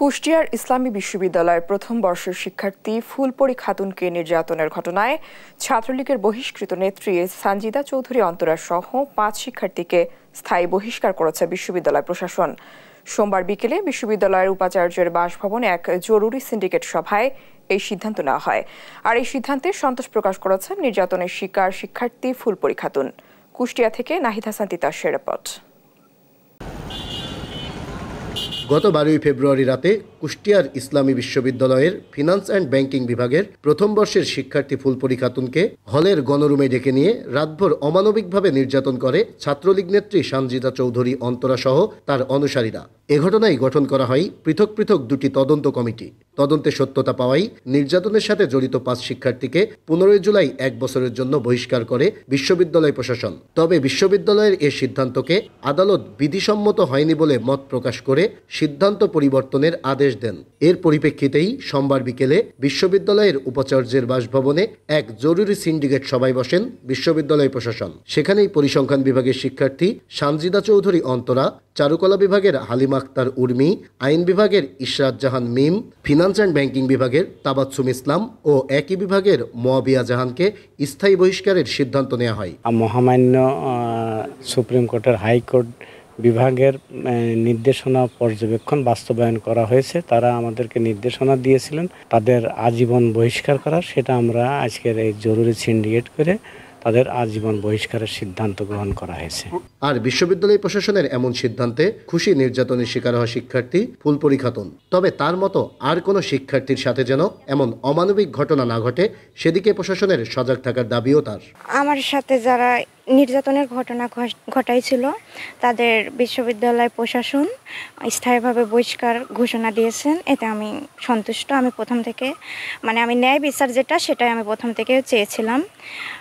কুষ্টিয়ার ইসলামী বিশ্ববিদ্যালয়ের প্রথম বর্ষের শিক্ষার্থী ফুলপরি খাতুনকে নির্যাতনের ঘটনায় ছাত্রলীগের বহিষ্কৃত নেত্রী সানজিদা চৌধুরী অন্তরা সহ পাঁচ শিক্ষার্থীকে স্থায়ী বহিষ্কার করেছে বিশ্ববিদ্যালয় প্রশাসন। সোমবার বিকেলে বিশ্ববিদ্যালয়ের উপাচার্যের বাসভবনে এক জরুরি সিন্ডিকেট সভায় এই সিদ্ধান্ত নেওয়া হয়। আর এই সিদ্ধান্তে সন্তোষ প্রকাশ করেছেন নির্যাতনের শিকার শিক্ষার্থী ফুলপরি খাতুন। কুষ্টিয়া থেকে নাহিদ হাসান তিতাসের রিপোর্ট। গত বারোই ফেব্রুয়ারি রাতে কুষ্টিয়ার ইসলামী বিশ্ববিদ্যালয়ের ফিনান্স অ্যান্ড ব্যাংকিং বিভাগের প্রথম বর্ষের শিক্ষার্থী ফুলপরি খাতুনকে হলের গণরুমে ডেকে নিয়ে রাতভর অমানবিকভাবে নির্যাতন করে ছাত্রলীগ নেত্রী সানজিদা চৌধুরী অন্তরা সহ তার অনুসারীরা। এ ঘটনায় গঠন করা হয় পৃথক পৃথক দুটি তদন্ত কমিটি। তদন্তে সত্যতা পাওয়াই নির্যাতনের সাথে জড়িত পাঁচ শিক্ষার্থীকে পনেরোই জুলাই এক বছরের জন্য বহিষ্কার করে বিশ্ববিদ্যালয় প্রশাসন। তবে বিশ্ববিদ্যালয়ের এ সিদ্ধান্তকে আদালত বিধিসম্মত হয়নি বলে মত প্রকাশ করে সিদ্ধান্ত পরিবর্তনের আদেশ দেন। এর পরিপ্রেক্ষিতেই সোমবার বিকেলে বিশ্ববিদ্যালয়ের উপাচার্যের বাসভবনে এক জরুরি সিন্ডিকেট সভায় বসেন বিশ্ববিদ্যালয় প্রশাসন। সেখানেই পরিসংখ্যান বিভাগের শিক্ষার্থী সানজিদা চৌধুরী অন্তরা, চারুকলা বিভাগের হালিমা আক্তার উর্মি, আইন বিভাগের Ishrat Jahan Mim, finance and banking বিভাগের তাবাচ্ছুম ইসলাম ও একই বিভাগের মোয়াবিয়া জাহানকে স্থায়ী বহিষ্কারের সিদ্ধান্ত নেওয়া হয়। মহামান্য সুপ্রিম কোর্টের হাইকোর্ট বিভাগের নির্দেশনা পর্যবেক্ষণ বাস্তবায়ন করা হয়েছে। তারা আমাদেরকে নির্দেশনা দিয়েছিলেন তাদের আজীবন বহিষ্কার করার। সেটা আমরা আজকের এই জরুরি সিন্ডিকেট করে তাদের আজীবন বহিষ্কারের সিদ্ধান্ত গ্রহণ করা হয়েছে। আর বিশ্ববিদ্যালয় প্রশাসনের এমন সিদ্ধান্তে খুশি নির্যাতনের শিকার হওয়া শিক্ষার্থী ফুলপরি খাতুন তবে তার মতো আর কোনো শিক্ষার্থীর সাথে যেন এমন অমানবিক ঘটনা না ঘটে সেদিকে প্রশাসনের সজাগ থাকার দাবিও তার। আমার সাথে যারা নির্যাতনের ঘটনা ঘট- ঘটাইছিল। তাদের বিশ্ববিদ্যালয় প্রশাসন স্থায়ীভাবে বহিষ্কার ঘোষণা দিয়েছেন। এতে আমি সন্তুষ্ট। আমি প্রথম থেকে মানে আমি ন্যায় বিচার যেটা, সেটাই আমি প্রথম থেকে চেয়েছিলাম।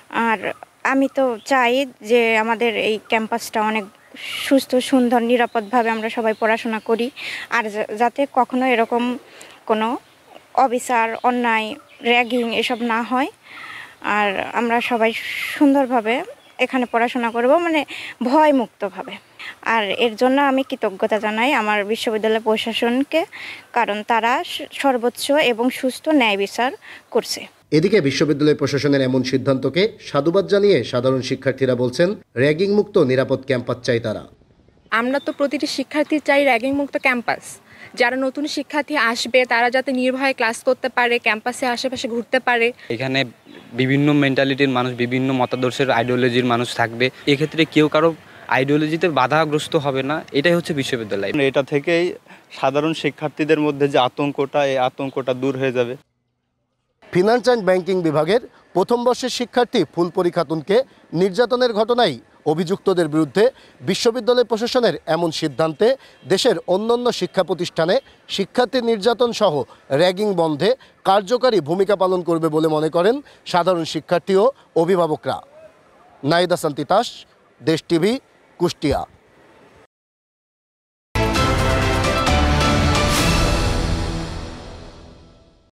আর আমি তো চাই যে আমাদের এই ক্যাম্পাসটা অনেক সুস্থ, সুন্দর, নিরাপদভাবে আমরা সবাই পড়াশোনা করি। আর যাতে কখনো এরকম কোনো অবিচার, অন্যায়, র্যাগিং এসব না হয়। আর আমরা সবাই সুন্দরভাবে এখানে পড়াশোনা করব মানে ভয় মুক্তভাবে আর এর জন্য আমি কৃতজ্ঞতা জানাই আমার বিশ্ববিদ্যালয় প্রশাসনকে কারণ তারা সর্বোচ্চ এবং সুস্থ ন্যায় বিচার করছে। এদিকে বিশ্ববিদ্যালয় প্রশাসনের এমন সিদ্ধান্তকে সাধুবাদ জানিয়ে সাধারণ শিক্ষার্থীরা বলছেন র্যাগিং মুক্ত নিরাপদ ক্যাম্পাস চাই তারা। আমরা তো প্রতিটি শিক্ষার্থী চাই র্যাগিং মুক্ত ক্যাম্পাস। যারা নতুন শিক্ষার্থী আসবে তারা যাতে নির্ভয়ে ক্লাস করতে পারে ক্যাম্পাসে আশেপাশে ঘুরতে পারে। এখানে বিভিন্ন মেন্টালিটির মানুষ বিভিন্ন মতাদর্শের আইডিওলজির মানুষ থাকবে। এক্ষেত্রে কেউ কারও আইডিওলজিতে বাধাগ্রস্ত হবে না এটাই হচ্ছে বিশ্ববিদ্যালয়। এটা থেকেই সাধারণ শিক্ষার্থীদের মধ্যে যে আতঙ্কটা এই আতঙ্কটা দূর হয়ে যাবে। ফিনান্স অ্যান্ড ব্যাংকিং বিভাগের প্রথম বর্ষের শিক্ষার্থী ফুলপরি খাতুনকে নির্যাতনের ঘটনায় অভিযুক্তদের বিরুদ্ধে বিশ্ববিদ্যালয় প্রশাসনের এমন সিদ্ধান্তে দেশের অন্যান্য শিক্ষা প্রতিষ্ঠানে শিক্ষার্থী নির্যাতন সহ র্যাগিং বন্ধে কার্যকারী ভূমিকা পালন করবে বলে মনে করেন সাধারণ শিক্ষার্থী ও অভিভাবকরা। নাইদা শান্তি সান্তিতাস দেশ টিভি, কুষ্টিয়া।